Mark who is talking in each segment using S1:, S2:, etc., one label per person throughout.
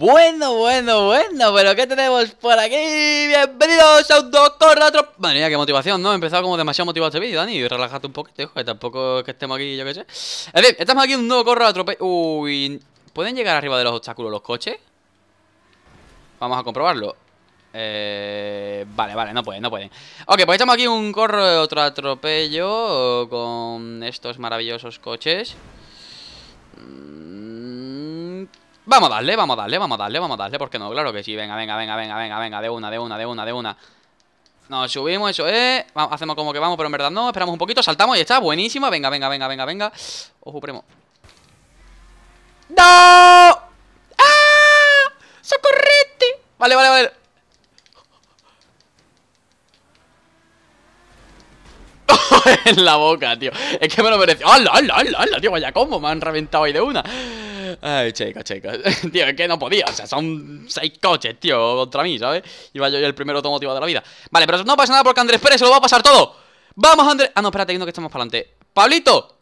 S1: Bueno, bueno, bueno, pero ¿qué tenemos por aquí? Bienvenidos a un otro... Madre mía, qué motivación, ¿no? He empezado como demasiado motivado este vídeo, Dani, relájate un poquito, que tampoco es que estemos aquí, yo qué sé En fin, estamos aquí un nuevo corro atropello Uy, ¿pueden llegar arriba de los obstáculos los coches? Vamos a comprobarlo eh, vale, vale, no pueden, no pueden Ok, pues echamos aquí un corro otro atropello Con estos maravillosos coches Vamos a darle, vamos a darle, vamos a darle, vamos a darle ¿Por qué no? Claro que sí, venga, venga, venga, venga, venga, venga De una, de una, de una, de una. Nos subimos, eso es. Hacemos como que vamos, pero en verdad no. Esperamos un poquito, saltamos y está, buenísimo. Venga, venga, venga, venga, venga. Ojo, primo. ¡No! ¡Ah! ¡Socorrete! Vale, vale, vale. En la boca, tío. Es que me lo mereció. ¡Hala, hala, hala, hala, tío! Vaya combo, me han reventado ahí de una Ay, chicos, chicos. Tío, es que no podía, o sea, son seis coches, tío, contra mí, ¿sabes? Iba yo el primer automotivo de la vida. Vale, pero no pasa nada porque Andrés Pérez se lo va a pasar todo. ¡Vamos, Andrés! Ah, no, espérate, uno que estamos para adelante ¡Pablito!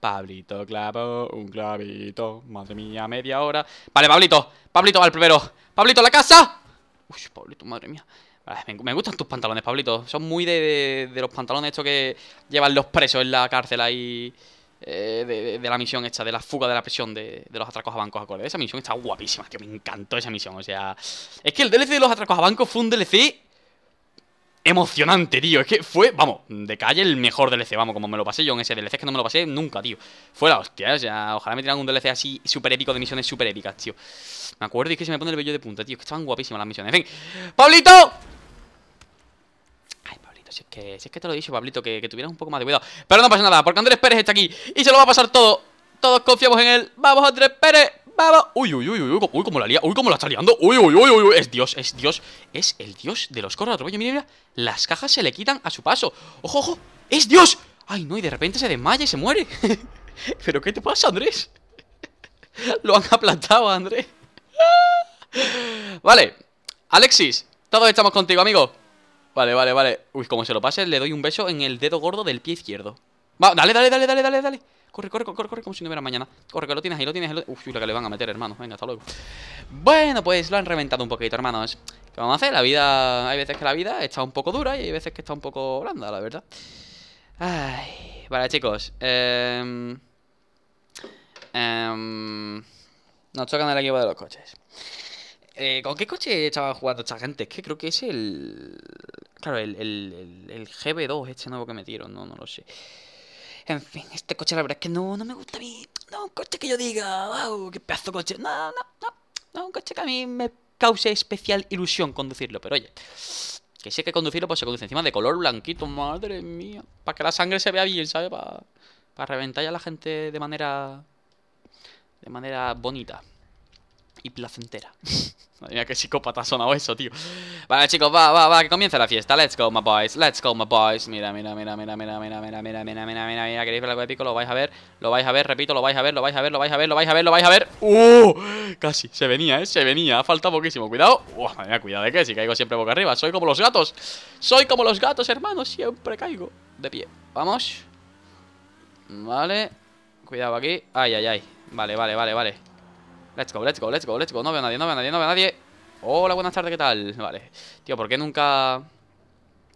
S1: Pablito clavo, un clavito. Madre mía, media hora. Vale, Pablito, Pablito va el primero. Pablito, la casa. Uy, Pablito, madre mía. Me, gustan tus pantalones, Pablito. Son muy de, los pantalones estos que llevan los presos en la cárcel ahí eh, de, la misión hecha, de la fuga de la presión de, los atracos a bancos, acorde. Esa misión está guapísima, tío, me encantó esa misión, o sea... Es que el DLC de los atracos a bancos fue un DLC emocionante, tío. Es que fue, vamos, de calle el mejor DLC, vamos, como me lo pasé yo en ese DLC, es que no me lo pasé nunca, tío. Fue la hostia, o sea, ojalá me tiraran un DLC así súper épico de misiones súper épicas, tío. Me acuerdo y que se me pone el vello de punta, tío, que estaban guapísimas las misiones. En fin, ¡Pablito! Si es que, si es que te lo he dicho, Pablito, que, que tuvieras un poco más de cuidado. Pero no pasa nada, porque Andrés Pérez está aquí y se lo va a pasar todo. Todos confiamos en él. ¡Vamos, Andrés Pérez! ¡Vamos! Uy, uy, uy, uy, uy, cómo la lía. Uy, cómo la está liando. Uy, uy, uy, uy. Es Dios, es Dios. Es el Dios de los atropello. Mira, mira. Las cajas se le quitan a su paso. ¡Ojo, ojo! ¡Es Dios! Ay, no, y de repente se desmaya y se muere. ¿Pero qué te pasa, Andrés? Lo han aplastado, Andrés. vale. Alexis, todos estamos contigo, amigo. Vale, vale, vale. Uy, como se lo pase, le doy un beso en el dedo gordo del pie izquierdo. Va, dale, dale, dale, dale, dale, dale. Corre, corre, corre, corre, como si no hubiera mañana. Corre, que lo tienes ahí, lo tienes ahí. Uf, la que le van a meter, hermanos. Venga, hasta luego. Bueno, pues lo han reventado un poquito, hermanos. ¿Qué vamos a hacer? La vida. Hay veces que la vida está un poco dura y hay veces que está un poco blanda, la verdad. Ay. Vale, chicos. Eh... Eh... Nos tocan el equipo de los coches. Eh, ¿Con qué coche estaba jugando esta gente? Es que creo que es el... Claro, el, el, el, GB2, este nuevo que metieron, no, no lo sé. En fin, este coche la verdad es que no, no me gusta a mí. No, un coche que yo diga, wow, qué pedazo de coche. No, no, no. No, un coche que a mí me cause especial ilusión conducirlo. Pero oye, que sé que conducirlo, pues se conduce encima de color blanquito, madre mía. Para que la sangre se vea bien, ¿sabes? Para, para reventar ya a la gente de manera... De manera bonita y placentera. Madre mía, qué psicópata ha sonado eso, tío. Vale, chicos, va, va, va, que comience la fiesta. Let's go, my boys. Let's go, my boys. Mira, mira, mira, mira, mira, mira, mira, mira, mira, mira, mira, mira. ¿Queréis ver algo épico? Lo vais a ver, lo vais a ver, repito, lo vais a ver, lo vais a ver, lo vais a ver, lo vais a ver, lo vais a ver. ¡Uh! Casi, se venía, ¿eh? Se venía, ha faltado poquísimo. Cuidado. ¡Uh! Madre mía, cuidado de que si caigo siempre boca arriba. Soy como los gatos. Soy como los gatos, hermanos. Siempre caigo. De pie. Vamos. Vale. Cuidado aquí. Ay, ay, ay. Vale, vale, vale, vale. Let's go, let's go, let's go, let's go No veo a nadie, no veo a nadie, no veo a nadie Hola, buenas tardes, ¿qué tal? Vale Tío, ¿por qué nunca...?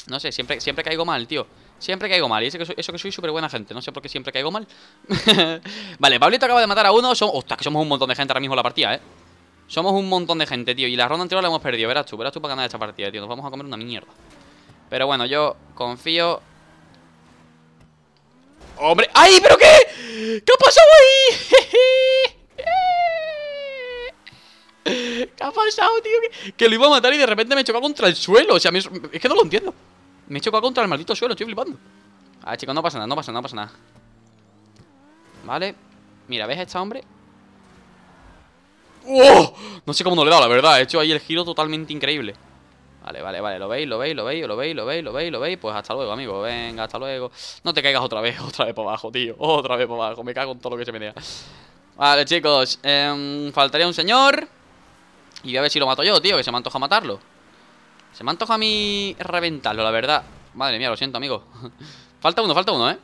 S1: No sé, siempre, siempre caigo mal, tío Siempre caigo mal Y eso que soy, eso súper buena gente No sé por qué siempre caigo mal Vale, Pablito acaba de matar a uno. Ostras, que somos un montón de gente ahora mismo en la partida, ¿eh? Somos un montón de gente, tío Y la ronda anterior la hemos perdido Verás tú, verás tú para ganar esta partida, tío Nos vamos a comer una mierda Pero bueno, yo confío ¡Hombre! ¡Ay, pero qué! ¿Qué ha pasado ahí? ¿Qué ha pasado, tío? Que, lo iba a matar y de repente me chocado contra el suelo. O sea, es que no lo entiendo. Me he chocado contra el maldito suelo, estoy flipando. A ver, chicos, no pasa nada, no pasa nada, no pasa nada. Vale. Mira, ¿ves a este hombre? ¡Oh! No sé cómo no le he dado, la verdad. He hecho ahí el giro totalmente increíble. Vale, vale, vale. ¿Lo veis? ¿Lo veis? ¿Lo veis? ¿Lo veis? ¿Lo veis? ¿Lo veis? ¿Lo veis? Pues hasta luego, amigo. Venga, hasta luego. No te caigas otra vez, otra vez para abajo, tío. Otra vez para abajo. Me cago en todo lo que se me dé. Vale, chicos. Eh, faltaría un señor. Y voy a ver si lo mato yo, tío, que se me antoja matarlo Se me antoja a mí reventarlo, la verdad Madre mía, lo siento, amigo Falta uno, falta uno, ¿eh?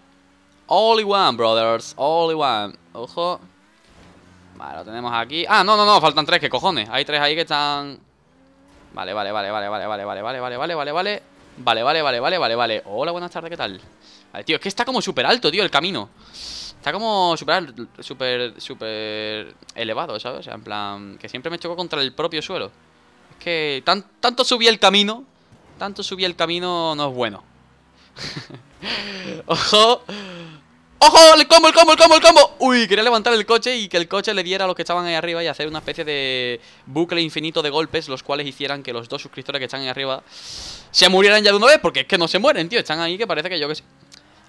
S1: Only one, brothers Only one Ojo Vale, lo tenemos aquí Ah, no, no, no, faltan tres, ¿qué cojones? Hay tres ahí que están... Vale, vale, vale, vale, vale, vale, vale, vale, vale, vale, vale, vale Vale, vale, vale, vale, vale, vale Hola, buenas tardes, ¿qué tal? Vale, tío, es que está como súper alto, tío, el camino Está como súper, súper, súper elevado, ¿sabes? O sea, en plan, que siempre me choco contra el propio suelo Es que tan, tanto subí el camino Tanto subí el camino no es bueno ¡Ojo! ¡Ojo! ¡El combo, el combo, el combo, el combo! Uy, quería levantar el coche y que el coche le diera a los que estaban ahí arriba y hacer una especie de bucle infinito de golpes, los cuales hicieran que los dos suscriptores que están ahí arriba se murieran ya de una vez, porque es que no se mueren, tío. Están ahí que parece que yo que sé.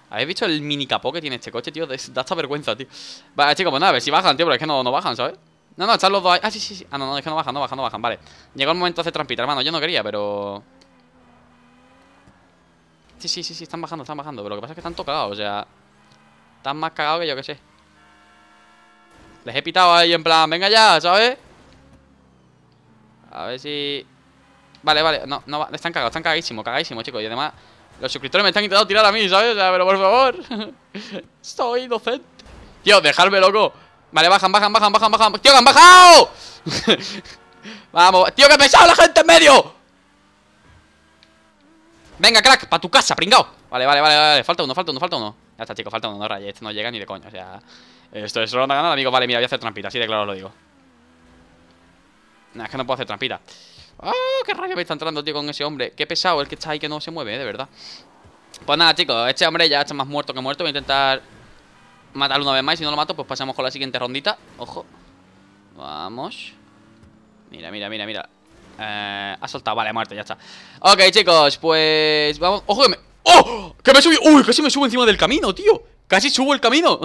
S1: ¿Habéis visto el mini capó que tiene este coche, tío? Da esta vergüenza, tío. Vale, chicos, pues nada, a ver si bajan, tío, pero es que no, no bajan, ¿sabes? No, no, están los dos ahí. Ah, sí, sí, sí. Ah, no, no, es que no bajan, no bajan, no bajan, vale. Llegó el momento de hacer trampita, hermano. Yo no quería, pero. Sí, sí, sí, sí, están bajando, están bajando. Pero lo que pasa es que están tocados, o sea. Están más cagados que yo que sé. Les he pitado ahí en plan, venga ya, ¿sabes? A ver si... Vale, vale, no, no, están cagados, están cagadísimos, cagadísimos, chicos Y además, los suscriptores me están intentando tirar a mí, ¿sabes? O sea, pero por favor. Soy inocente Tío, dejarme loco. Vale, bajan, bajan, bajan, bajan, bajan. ¡Tío, que han bajado! Vamos, tío, que pesado la gente en medio. Venga, crack, para tu casa, pringao. Vale, vale, vale, vale, falta uno, falta uno, falta uno. Ya está, chicos, falta uno, no rayes, este no llega ni de coño O sea, esto es ronda ganada, amigo Vale, mira, voy a hacer trampita, así de claro lo digo. Nah, es que no puedo hacer trampita ¡Oh, qué rabia me está entrando, tío, con ese hombre! Qué pesado el que está ahí que no se mueve, de verdad. Pues nada, chicos, este hombre ya está más muerto que muerto. Voy a intentar matarlo una vez más si no lo mato, pues pasamos con la siguiente rondita. Ojo. Vamos. Mira, mira, mira, mira. Eh, ha soltado, vale, muerto, ya está. Ok, chicos, pues vamos. Ojo que me... ¡Oh! Que me subí Uy, casi me subo encima del camino, tío. Casi subo el camino.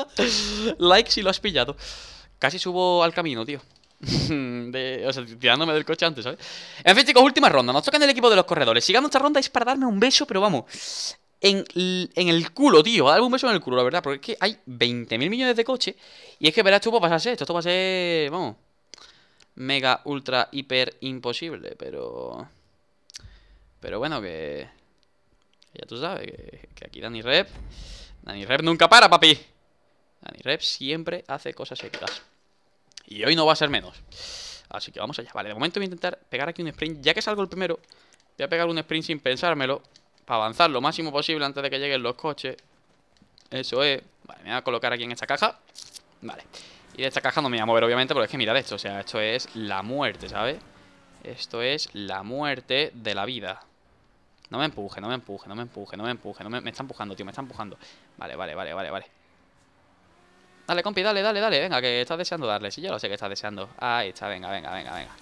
S1: Like si lo has pillado. Casi subo al camino, tío de, o sea, tirándome del coche antes, ¿sabes? En fin, chicos, última ronda Nos toca en el equipo de los corredores Si gano esta ronda es para darme un beso, pero vamos en, en el culo, tío Darme un beso en el culo, la verdad Porque es que hay 20.000 millones de coches Y es que verás tú, va a pasarse esto va a ser, vamos mega, ultra, hiper imposible, pero... Pero bueno, que... Ya tú sabes, que, aquí Dani Rep... Dani Rep nunca para, papi. Dani Rep siempre hace cosas épicas. Y hoy no va a ser menos. Así que vamos allá. Vale, de momento voy a intentar pegar aquí un sprint. Ya que salgo el primero, voy a pegar un sprint sin pensármelo. Para avanzar lo máximo posible antes de que lleguen los coches. Eso es. Vale, me voy a colocar aquí en esta caja. Vale. Y de esta caja no me voy a mover, obviamente, porque es que mirad esto. O sea, esto es la muerte, ¿sabes? Esto es la muerte de la vida. No me empuje, no me empuje, no me empuje, no me empuje. No me, me está empujando, tío, me está empujando. Vale, vale, vale, vale, vale. Dale, compi, dale, dale, dale. Venga, que estás deseando darle. Si yo lo sé que estás deseando. Ahí está, venga, venga, venga, venga.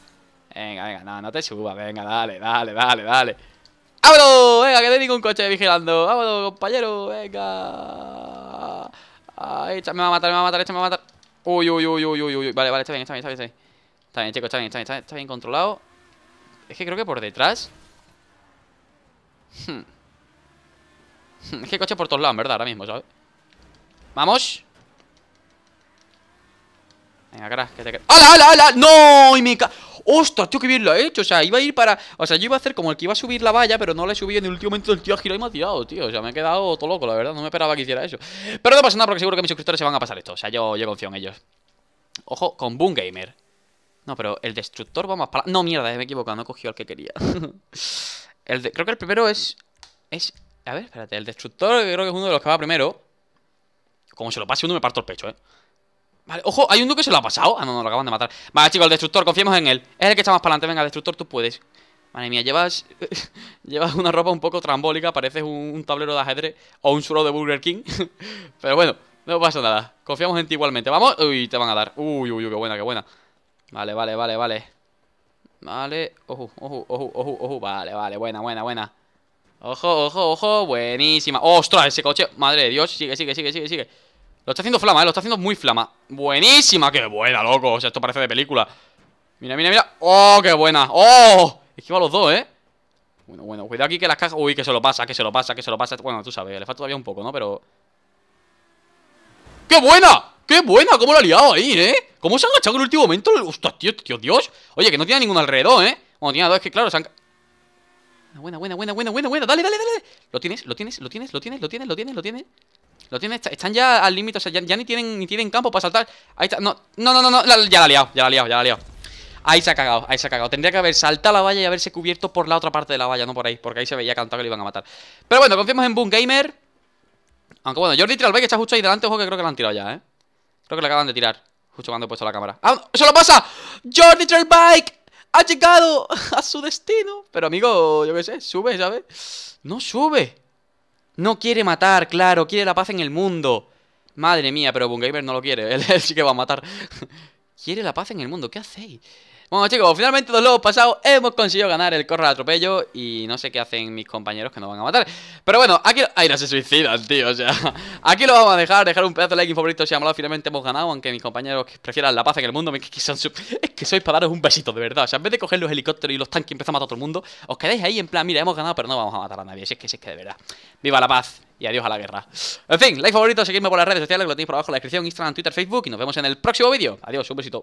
S1: Venga, venga, no, no te subas. Venga, dale, dale, dale, dale. ¡Vámonos! Venga, que te ningún coche vigilando. Vámonos, compañero. Venga. Ahí está, me va a matar, me va a matar, este me va a matar. Uy, uy, uy, uy, uy, uy. Vale, vale, está bien, está bien, está bien. Está bien, chicos, está bien, está bien, está bien, controlado. Es que creo que por detrás. Hmm. Es que hay coche por todos lados, en verdad, ahora mismo, ¿sabes? ¡Vamos! Venga, crack, que te ¡Hala, hala, hala! ¡No! Y me ca... ¡Ostras, tío, qué bien lo ha hecho! O sea, iba a ir para... O sea, yo iba a hacer como el que iba a subir la valla Pero no le subí en el último momento El tío ha girado y me ha tirado, tío. O sea, me he quedado todo loco, la verdad No me esperaba que hiciera eso. Pero no pasa nada porque seguro que mis suscriptores se van a pasar esto. O sea, yo, yo confío en ellos. Ojo, con Boom Gamer. No, pero el destructor va más para... No, mierda, me he equivocado No he cogido el que quería. El Creo que el primero es... Es... A ver, espérate El destructor creo que es uno de los que va primero. Como se lo pase uno me parto el pecho, eh Vale, ojo, hay uno que se lo ha pasado. Ah, no, no, lo acaban de matar. Vale, chicos, el destructor, confiemos en él. Es el que está más para adelante, venga, destructor, tú puedes. Madre mía, llevas Llevas una ropa un poco trambólica Pareces un, tablero de ajedrez O un suelo de Burger King. Pero bueno, no pasa nada. Confiamos en ti igualmente. ¿Vamos? Uy, te van a dar. Uy, uy, uy, qué buena, qué buena. Vale, vale, vale, vale. Vale, ojo, ojo, ojo, ojo, ojo. Vale, vale, buena, buena, buena. Ojo, ojo, ojo, buenísima. ¡Ostras, ese coche! Madre de Dios, sigue, sigue, sigue, sigue, sigue lo está haciendo flama, ¿eh? Lo está haciendo muy flama Buenísima, qué buena, loco O sea, esto parece de película Mira, mira, mira ¡Oh, qué buena! ¡Oh! Esquiva los dos, ¿eh? Bueno, bueno, cuidado aquí que las cajas... Uy, que se lo pasa, que se lo pasa, que se lo pasa Bueno, tú sabes, le falta todavía un poco, ¿no? Pero... ¡Qué buena! ¡Qué buena! ¿Cómo lo ha liado ahí, eh? ¿Cómo se ha agachado en el último momento? ¡Ostras, tío, tío, Dios! Oye, que no tiene ningún alrededor, ¿eh? Bueno, tiene dos, es que claro, se han... Buena, buena, buena, buena, buena, buena Dale, dale, dale Lo tienes, lo tienes, lo tienes, lo tienes, lo tienes, lo tienes Lo tienen, están ya al límite, o sea, ya, ni tienen ni tienen campo para saltar. Ahí está, no, no, no, no, no ya la ha liado, ya la ha liado, ya la ha liado. Ahí se ha cagado, ahí se ha cagado. Tendría que haber saltado la valla y haberse cubierto por la otra parte de la valla, no por ahí, porque ahí se veía cantado que le iban a matar. Pero bueno, confiemos en Boom Gamer. Aunque bueno, Jordi Tralbay que está justo ahí delante, ojo que creo que lo han tirado ya, ¿eh? Creo que le acaban de tirar, justo cuando he puesto la cámara. ¡Ah! ¡Eso lo pasa! ¡Jordi Tralbike! ¡Ha llegado a su destino! Pero amigo, yo qué sé, sube, ¿sabes? No sube. No quiere matar, claro, quiere la paz en el mundo. Madre mía, pero Bungamer no lo quiere, él, sí que va a matar. quiere la paz en el mundo, ¿qué hacéis? Bueno chicos, finalmente dos lobos pasados Hemos conseguido ganar el corre al atropello Y no sé qué hacen mis compañeros que nos van a matar Pero bueno, aquí... Ay, no se suicidan, tío, o sea Aquí lo vamos a dejar, dejar un pedazo de like y favorito Si ha molado, finalmente hemos ganado Aunque mis compañeros prefieran la paz en el mundo Es que, que sois para daros un besito, de verdad O sea, en vez de coger los helicópteros y los tanques y empezar a matar a todo el mundo Os quedáis ahí en plan, mira, hemos ganado Pero no vamos a matar a nadie, si es que, si es que de verdad Viva la paz y adiós a la guerra. En fin, like favorito, seguidme por las redes sociales, lo tenéis por abajo en la descripción, Instagram, Twitter, Facebook y nos vemos en el próximo vídeo. Adiós, un besito.